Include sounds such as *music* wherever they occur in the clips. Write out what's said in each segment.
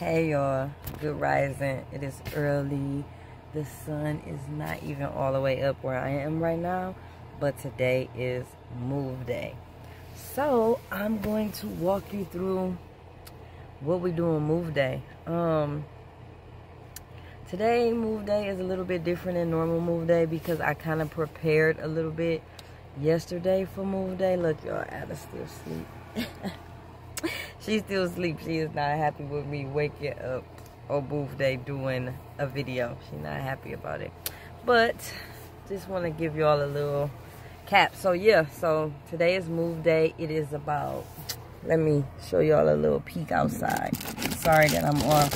Hey y'all, good rising. It is early. The sun is not even all the way up where I am right now, but today is move day. So I'm going to walk you through what we do on move day. Um, today move day is a little bit different than normal move day because I kind of prepared a little bit yesterday for move day. Look, y'all, Ada still sleep. *laughs* She's still asleep. She is not happy with me waking up on move day doing a video. She's not happy about it. But just want to give y'all a little cap. So yeah, so today is move day. It is about, let me show y'all a little peek outside. Sorry that I'm off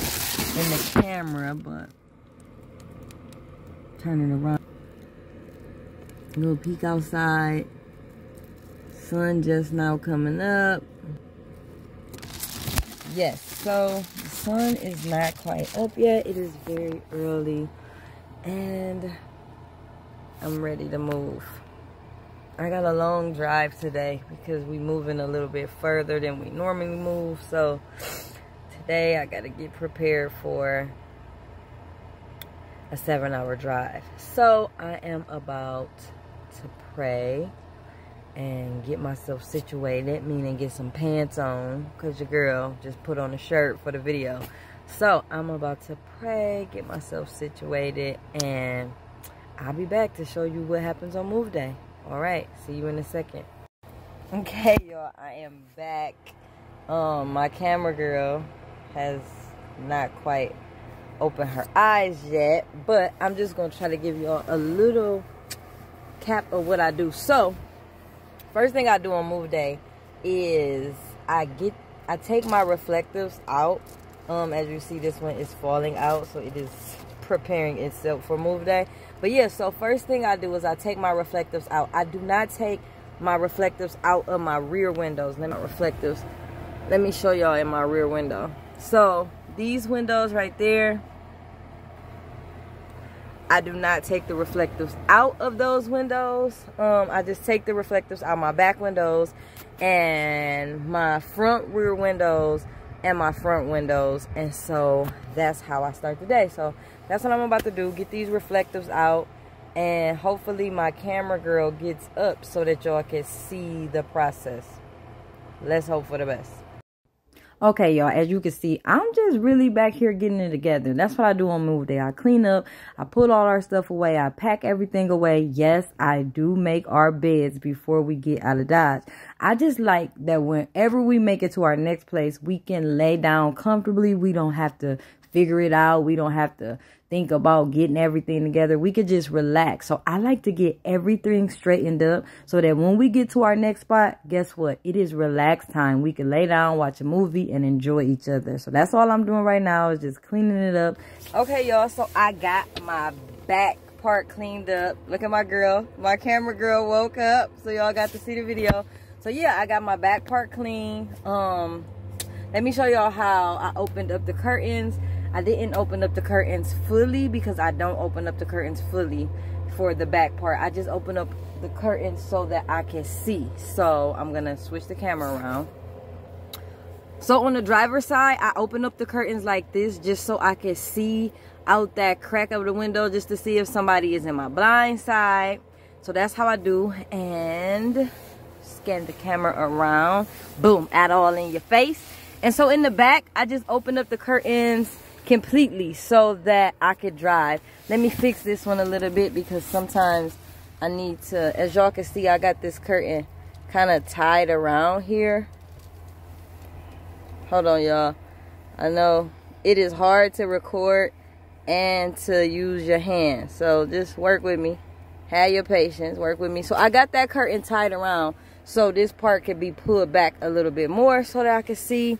in the camera, but turning around. A little peek outside. Sun just now coming up. Yes, so the sun is not quite up yet. It is very early and I'm ready to move. I got a long drive today because we're moving a little bit further than we normally move. So today I got to get prepared for a seven hour drive. So I am about to pray and get myself situated, meaning get some pants on, because your girl just put on a shirt for the video. So I'm about to pray, get myself situated, and I'll be back to show you what happens on move day. All right, see you in a second. Okay, y'all, I am back. Um, my camera girl has not quite opened her eyes yet, but I'm just gonna try to give y'all a little cap of what I do. So, first thing I do on move day is I get I take my reflectives out. Um, as you see, this one is falling out, so it is preparing itself for move day. But yeah, so first thing I do is I take my reflectives out. I do not take my reflectives out of my rear windows. Let me reflectives. Let me show y'all in my rear window. So these windows right there, I do not take the reflectives out of those windows. Um, I just take the reflectives out my back windows and my front rear windows and my front windows. And so that's how I start the day. So that's what I'm about to do. Get these reflectives out. And hopefully my camera girl gets up so that y'all can see the process. Let's hope for the best. Okay, y'all, as you can see, I'm just really back here getting it together. That's what I do on move day. I clean up, I put all our stuff away, I pack everything away. Yes, I do make our beds before we get out of Dodge. I just like that whenever we make it to our next place, we can lay down comfortably. We don't have to figure it out. We don't have to think about getting everything together. We could just relax. So I like to get everything straightened up so that when we get to our next spot, guess what? It is relaxed time. We can lay down, watch a movie, and enjoy each other. So that's all I'm doing right now is just cleaning it up. Okay, y'all. So I got my back part cleaned up. Look at my girl. My camera girl woke up. So y'all got to see the video. So yeah, I got my back part clean. Um, let me show y'all how I opened up the curtains. I didn't open up the curtains fully because I don't open up the curtains fully for the back part. I just open up the curtains so that I can see. So I'm gonna switch the camera around. So on the driver's side, I open up the curtains like this just so I can see out that crack of the window just to see if somebody is in my blind side. So that's how I do. And scan the camera around. Boom, add all in your face. And so in the back, I just open up the curtains completely so that I could drive. Let me fix this one a little bit because sometimes I need to, as y'all can see, I got this curtain kind of tied around here. Hold on, y'all. I know it is hard to record and to use your hand. So just work with me. Have your patience. Work with me. So I got that curtain tied around so this part can be pulled back a little bit more so that I can see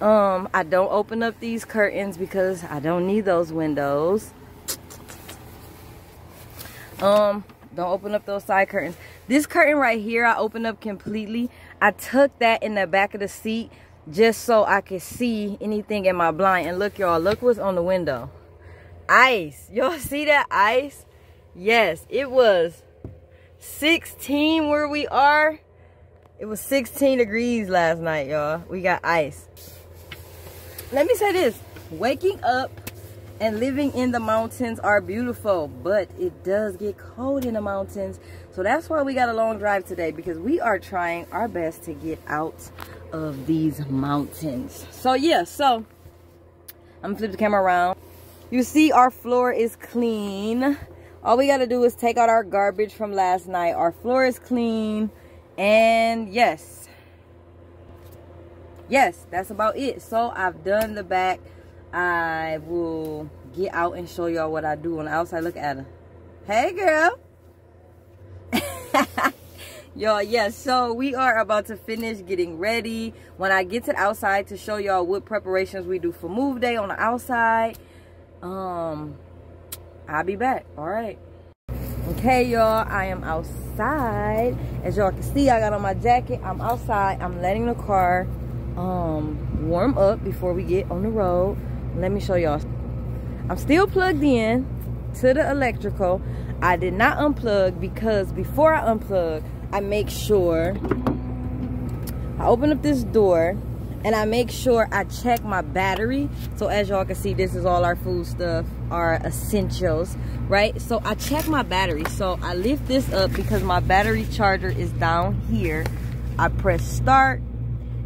um, I don't open up these curtains because I don't need those windows. Um, don't open up those side curtains. This curtain right here, I open up completely. I took that in the back of the seat just so I could see anything in my blind. And look, y'all, look what's on the window. Ice. Y'all *laughs* see that ice? Yes, it was 16 where we are. It was 16 degrees last night, y'all. We got ice let me say this waking up and living in the mountains are beautiful, but it does get cold in the mountains. So that's why we got a long drive today because we are trying our best to get out of these mountains. So yeah, so I'm gonna flip the camera around. You see our floor is clean. All we gotta do is take out our garbage from last night. Our floor is clean. And yes, yes, that's about it. So I've done the back. I will get out and show y'all what I do on the outside. Look at her. Hey, girl. *laughs* y'all yes so we are about to finish getting ready when i get to the outside to show y'all what preparations we do for move day on the outside um i'll be back all right okay y'all. I am outside. As y'all can see i got on my jacket. I'm outside. I'm letting the car um warm up before we get on the road. Let me show y'all. I'm still plugged in to the electrical. I did not unplug because before i unplug I make sure I open up this door and I make sure I check my battery. So as y'all can see, this is all our food stuff, our essentials, right? So I check my battery. So I lift this up because my battery charger is down here. I press start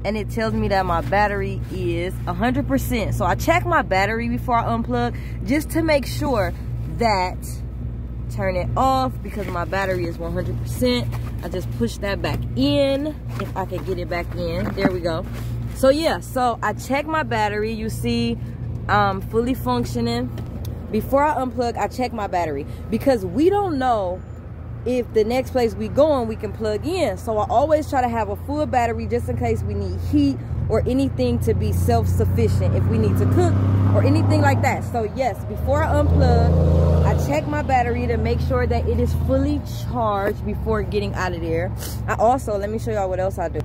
and it tells me that my battery is 100%. So I check my battery before I unplug just to make sure that turn it off because my battery is 100%. I just push that back in if I can get it back in. There we go. So yeah, so I check my battery. You see um, fully functioning. Before I unplug, I check my battery because we don't know if the next place we going, we can plug in. So I always try to have a full battery just in case we need heat or anything to be self-sufficient if we need to cook or anything like that. So yes, before I unplug, I check my battery to make sure that it is fully charged before getting out of there. I also, let me show y'all what else I do.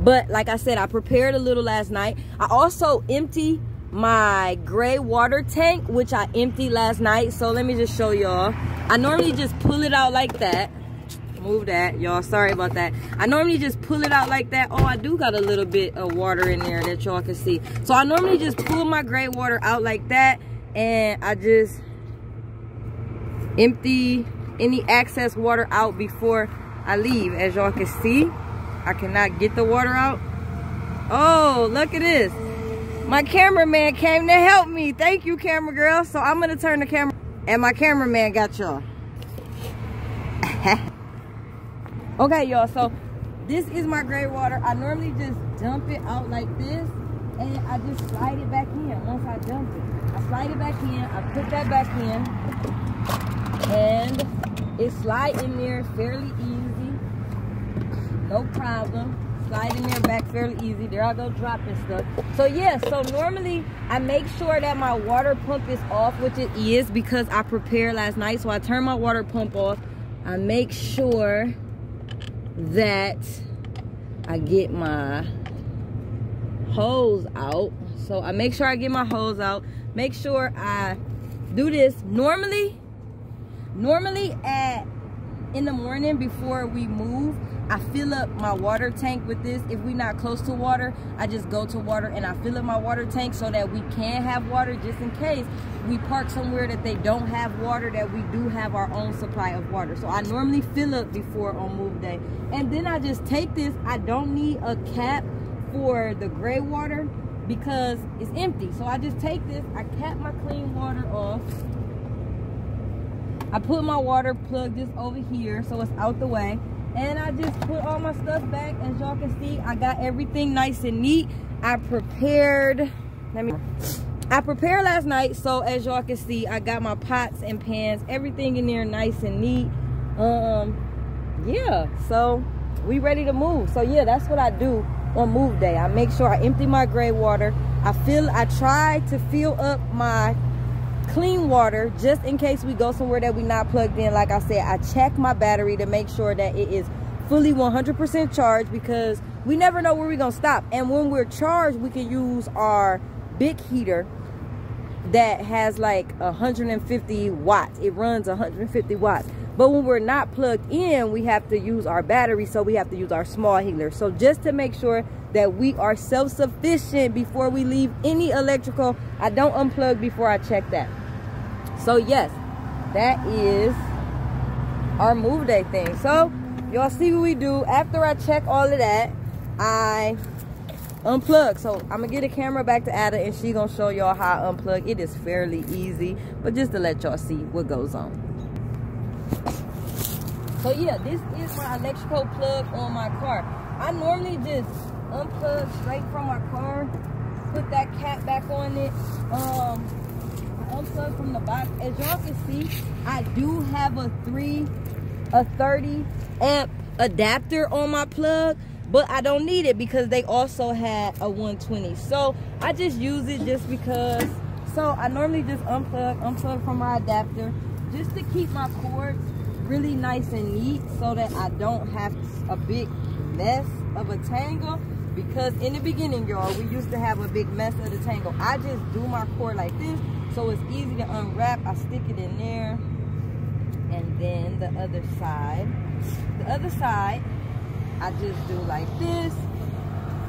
But like I said, I prepared a little last night. I also empty my gray water tank, which I emptied last night. So let me just show y'all. I normally just pull it out like that. Move that y'all. Sorry about that. I normally just pull it out like that. Oh i do got a little bit of water in there that y'all can see. So i normally just pull my gray water out like that and i just empty any excess water out before i leave. As y'all can see i cannot get the water out. Oh look at this my cameraman came to help me. Thank you camera girl. So i'm gonna turn the camera and my cameraman got y'all. *laughs* Okay y'all so this is my gray water. I normally just dump it out like this and i just slide it back in. Once i dump it i slide it back in i put that back in and it slide in there fairly easy. No problem slide in there back fairly easy there i go dropping stuff so yeah so normally i make sure that my water pump is off which it is because i prepared last night so i turn my water pump off i make sure that I get my hose out. So I make sure I get my hose out. Make sure I do this normally. Normally at in the morning before we move, I fill up my water tank with this. If we're not close to water, I just go to water and I fill up my water tank so that we can have water just in case we park somewhere that they don't have water, that we do have our own supply of water. So I normally fill up before on move day. And then I just take this. I don't need a cap for the gray water because it's empty. So I just take this, I cap my clean water off. I put my water plug just over here so it's out the way. And I just put all my stuff back. As y'all can see I got everything nice and neat. I prepared let me I prepared last night. So as y'all can see I got my pots and pans everything in there nice and neat. Um yeah so we ready to move. So yeah that's what I do on move day. I make sure I empty my gray water. I fill I try to fill up my clean water just in case we go somewhere that we not plugged in like i said i check my battery to make sure that it is fully 100 percent charged because we never know where we're gonna stop and when we're charged we can use our big heater that has like 150 watts it runs 150 watts But when we're not plugged in, we have to use our battery. So we have to use our small heater. So just to make sure that we are self-sufficient before we leave any electrical, I don't unplug before I check that. So yes, that is our move day thing. So y'all see what we do. After I check all of that, I unplug. So I'm gonna get a camera back to Ada and she gonna show y'all how I unplug. It is fairly easy, but just to let y'all see what goes on. So yeah, this is my electrical plug on my car. I normally just unplug straight from my car, put that cap back on it. Um, unplug from the box. As y'all can see, I do have a three, a 30 amp adapter on my plug but I don't need it because they also had a 120 so I just use it just because so I normally just unplug unplug from my adapter just to keep my cords really nice and neat so that I don't have a big mess of a tangle because in the beginning y'all we used to have a big mess of the tangle. I just do my cord like this so it's easy to unwrap. I stick it in there. And then the other side. The other side I just do like this.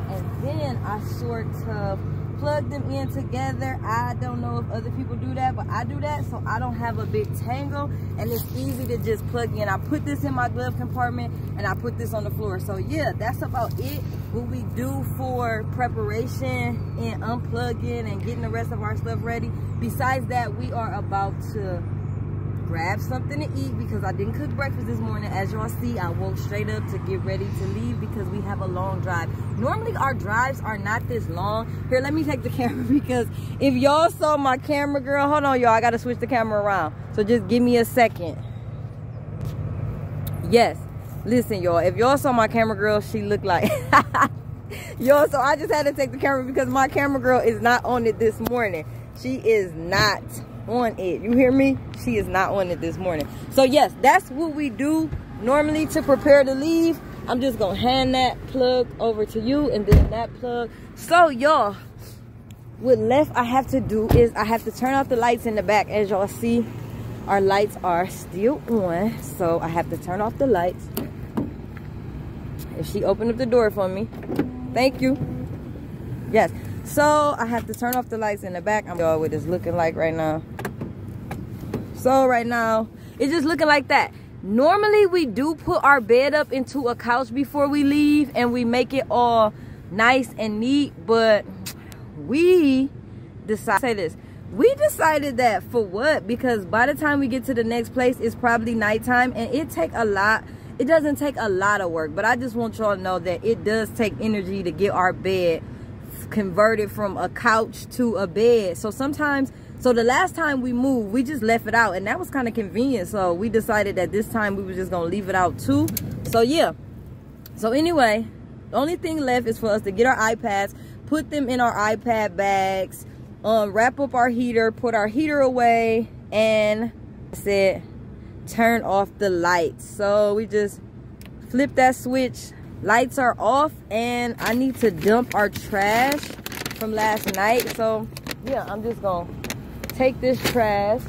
And then I sort of plug them in together. I don't know if other people do that, but I do that so I don't have a big tangle and it's easy to just plug in. I put this in my glove compartment and I put this on the floor. So yeah, that's about it. What we do for preparation and unplugging and getting the rest of our stuff ready. Besides that, we are about to grab something to eat because I didn't cook breakfast this morning. As y'all see, I woke straight up to get ready to leave because we have a long drive. Normally our drives are not this long. Here, let me take the *laughs* camera because if y'all saw my camera girl, hold on y'all, I gotta switch the camera around. So just give me a second. Yes, listen y'all, if y'all saw my camera girl, she looked like, *laughs* y'all, so I just had to take the camera because my camera girl is not on it this morning. She is not on it. You hear me? She is not on it this morning. So yes, that's what we do normally to prepare to leave. I'm just gonna hand that plug over to you and then that plug. So y'all, what left I have to do is I have to turn off the lights in the back. As y'all see, our lights are still on. So I have to turn off the lights. If she opened up the door for me, thank you. Yes, so I have to turn off the lights in the back. I'm y'all what it's looking like right now. So right now, it's just looking like that. Normally we do put our bed up into a couch before we leave and we make it all nice and neat, but we decided say this. We decided that for what? Because by the time we get to the next place, it's probably nighttime and it take a lot it doesn't take a lot of work but i just want y'all to know that it does take energy to get our bed converted from a couch to a bed. So sometimes, so the last time we moved, we just left it out and that was kind of convenient. So we decided that this time we were just going to leave it out too. So yeah. So anyway, the only thing left is for us to get our iPads, put them in our iPad bags, um, wrap up our heater, put our heater away, and said turn off the lights. So we just flip that switch lights are off and I need to dump our trash from last night. So yeah, I'm just gonna take this trash.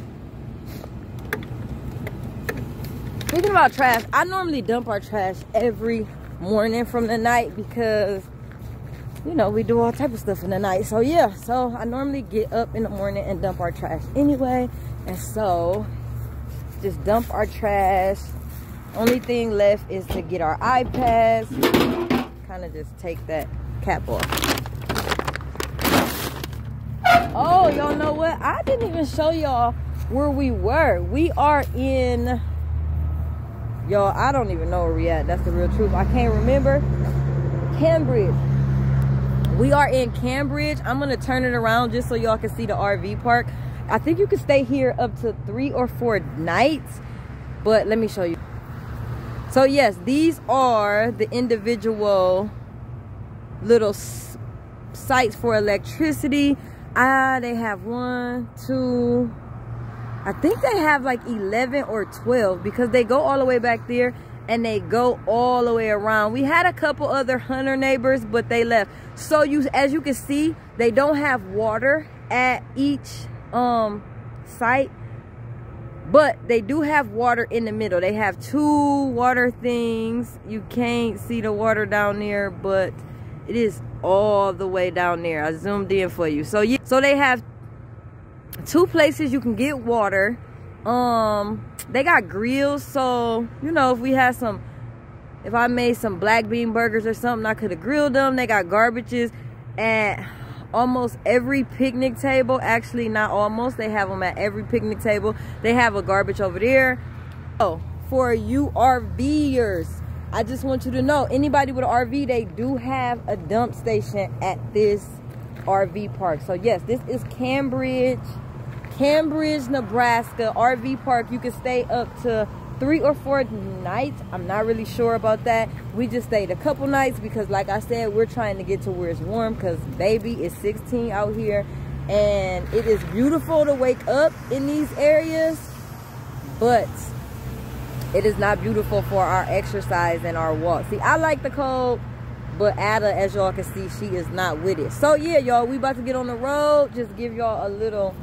Speaking about trash, I normally dump our trash every morning from the night because you know we do all type of stuff in the night so yeah so i normally get up in the morning and dump our trash anyway and so just dump our trash only thing left is to get our iPads. Kind of just take that cap off. Oh, y'all know what? I didn't even show y'all where we were. We are in, y'all, I don't even know where we at. That's the real truth. I can't remember. Cambridge. We are in Cambridge. I'm going to turn it around just so y'all can see the RV park. I think you can stay here up to three or four nights. But let me show you. So yes, these are the individual little sites for electricity. Ah, they have one, two, I think they have like 11 or 12 because they go all the way back there and they go all the way around. We had a couple other hunter neighbors, but they left. So you, as you can see, they don't have water at each um site but they do have water in the middle they have two water things you can't see the water down there but it is all the way down there. I zoomed in for you. So yeah so they have two places you can get water. Um they got grills. So you know if we had some if i made some black bean burgers or something i could have grilled them. They got garbages at almost every picnic table actually not almost they have them at every picnic table. They have a garbage over there. Oh for you rvers i just want you to know anybody with an rv they do have a dump station at this rv park so yes this is cambridge Cambridge, Nebraska RV park. You can stay up to three or four nights. I'm not really sure about that. We just stayed a couple nights because like I said, we're trying to get to where it's warm because baby is 16 out here and it is beautiful to wake up in these areas, but it is not beautiful for our exercise and our walk. See, I like the cold, but Ada, as y'all can see, she is not with it. So yeah, y'all, we about to get on the road. Just give y'all a little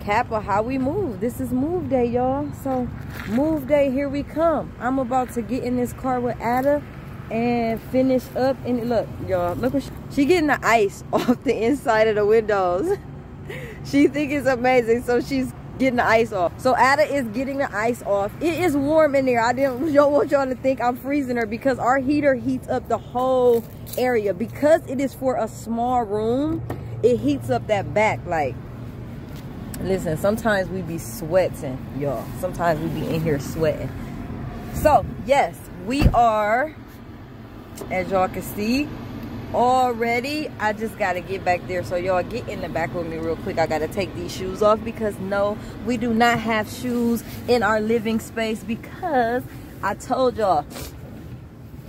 cap of how we move. This is move day, y'all. So move day, here we come. I'm about to get in this car with Ada and finish up. And look, y'all, look what she, she getting the ice *laughs* off the inside of the windows. *laughs* she think it's amazing, so she's getting the ice off. So Ada is getting the ice off. It is warm in there. I didn't *laughs* don't want y'all to think I'm freezing her because our heater heats up the whole area. Because it is for a small room, it heats up that back like listen sometimes we be sweating y'all sometimes we be in here sweating so yes we are as y'all can see already i just gotta get back there so y'all get in the back with me real quick i gotta take these shoes off because no we do not have shoes in our living space because i told y'all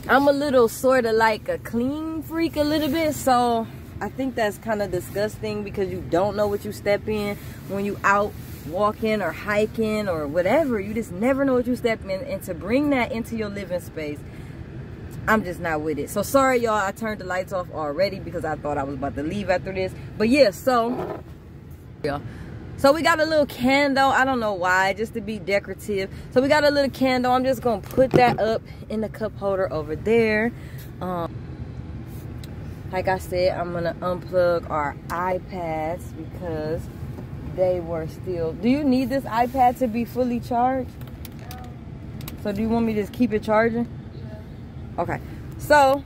i'm a little sort of like a clean freak a little bit so I think that's kind of disgusting because you don't know what you step in when you out walking or hiking or whatever. You just never know what you step in. And to bring that into your living space, I'm just not with it. So sorry, y'all. I turned the lights off already because I thought I was about to leave after this. But yeah, so yeah. So we got a little candle. I don't know why, just to be decorative. So we got a little candle. I'm just gonna put that up in the cup holder over there. Um, like I said, I'm gonna unplug our iPads because they were still. Do you need this iPad to be fully charged? So do you want me to just keep it charging? Okay. So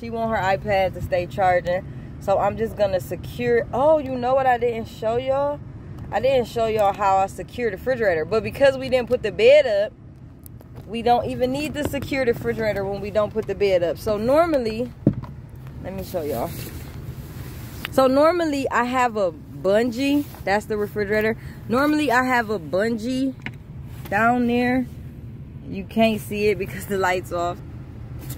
she want her iPad to stay charging. So I'm just gonna secure. Oh, you know what I didn't show y'all? I didn't show y'all how I secure the refrigerator. But because we didn't put the bed up, we don't even need to secure the refrigerator when we don't put the bed up. So normally let me show y'all so normally i have a bungee that's the refrigerator normally i have a bungee down there you can't see it because the lights off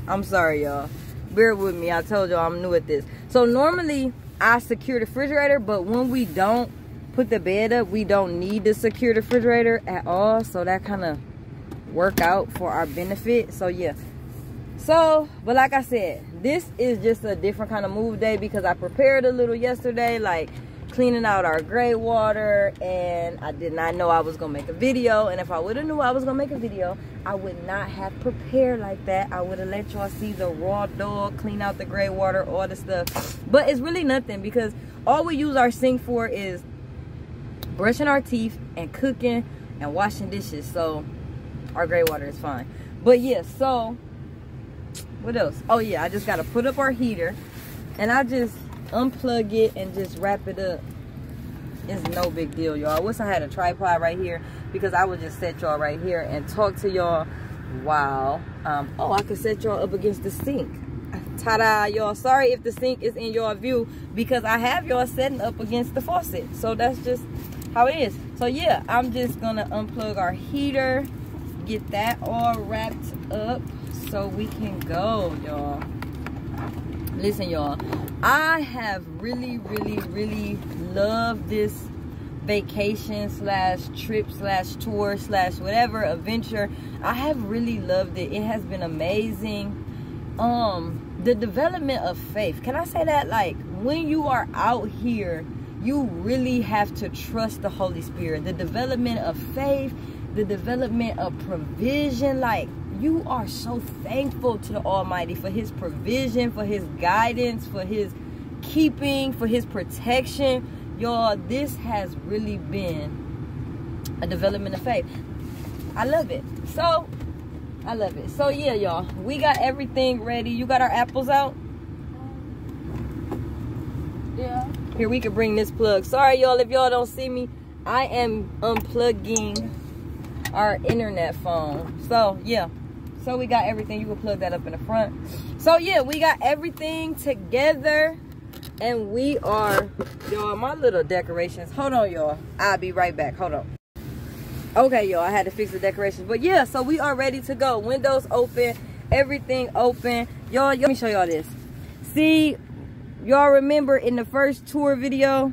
i'm sorry y'all. Bear with me. I told y'all i'm new at this. So normally i secure the refrigerator but when we don't put the bed up we don't need to secure the refrigerator at all. So that kind of work out for our benefit. So yeah. So but like i said this is just a different kind of move day because i prepared a little yesterday. Like cleaning out our gray water and i did not know i was gonna make a video and if i would have knew i was gonna make a video i would not have prepared like that. I would have let y'all see the raw dog clean out the gray water all the stuff. But it's really nothing because all we use our sink for is brushing our teeth and cooking and washing dishes so our gray water is fine. But yeah so what else? Oh yeah i just got to put up our heater and i just unplug it and just wrap it up. It's no big deal y'all. I wish i had a tripod right here because i would just set y'all right here and talk to y'all while um oh i could set y'all up against the sink. Ta-da y'all. Sorry if the sink is in your view because i have y'all setting up against the faucet. So that's just how it is. So yeah i'm just gonna unplug our heater get that all wrapped up so we can go, y'all. Listen, y'all. I have really, really, really loved this vacation slash trip slash tour slash whatever adventure. I have really loved it. It has been amazing. Um, the development of faith. Can I say that? Like when you are out here you really have to trust the Holy Spirit. The development of faith, the development of provision, like you are so thankful to the Almighty for his provision, for his guidance, for his keeping, for his protection. Y'all, this has really been a development of faith. I love it. So, I love it. So, yeah, y'all, we got everything ready. You got our apples out? Yeah. Here, we can bring this plug. Sorry, y'all, if y'all don't see me. I am unplugging our internet phone. So, yeah. So, we got everything. You can plug that up in the front. So, yeah, we got everything together. And we are, y'all, my little decorations. Hold on, y'all. I'll be right back. Hold on. Okay, y'all, I had to fix the decorations. But, yeah, so we are ready to go. Windows open. Everything open. Y'all, let me show y'all this. See, y'all remember in the first tour video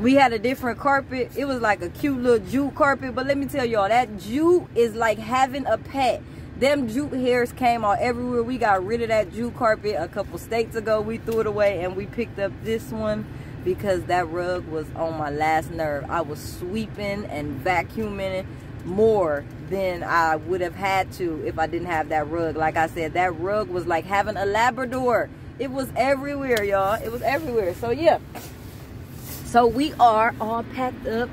we had a different carpet it was like a cute little jute carpet but let me tell y'all that jute is like having a pet them jute hairs came out everywhere we got rid of that jute carpet a couple states ago we threw it away and we picked up this one because that rug was on my last nerve i was sweeping and vacuuming more than i would have had to if i didn't have that rug like i said that rug was like having a labrador it was everywhere, y'all. It was everywhere. So, yeah. So, we are all packed up.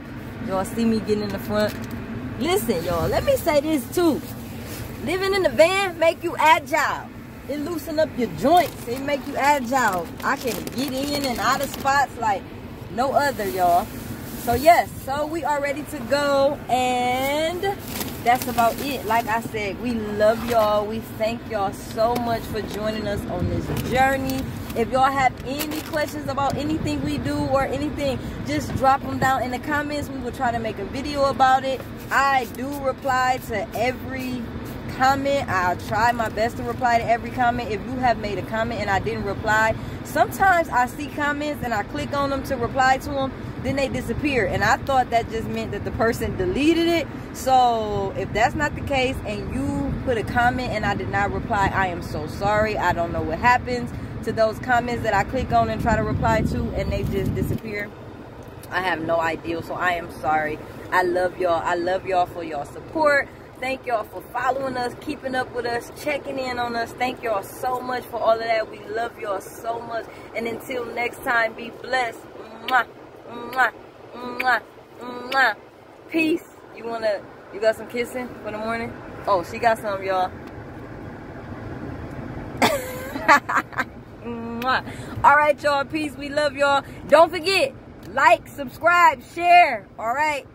Y'all see me getting in the front. Listen, y'all. Let me say this, too. Living in the van make you agile. It loosen up your joints. It make you agile. I can get in and out of spots like no other, y'all. So, yes. So, we are ready to go. And that's about it. Like I said, we love y'all. We thank y'all so much for joining us on this journey. If y'all have any questions about anything we do or anything, just drop them down in the comments. We will try to make a video about it. I do reply to every comment. I'll try my best to reply to every comment. If you have made a comment and I didn't reply, sometimes I see comments and I click on them to reply to them then they disappear. And i thought that just meant that the person deleted it. So if that's not the case and you put a comment and i did not reply i am so sorry. I don't know what happens to those comments that i click on and try to reply to and they just disappear. I have no idea. So i am sorry. I love y'all. I love y'all for y'all support thank y'all for following us keeping up with us checking in on us thank y'all so much for all of that we love y'all so much and until next time be blessed Mwah. Mwah, mwah, mwah. Peace. You wanna, you got some kissing for the morning? Oh, she got some, y'all. *laughs* All right, y'all. Peace. We love y'all. Don't forget, like, subscribe, share. All right.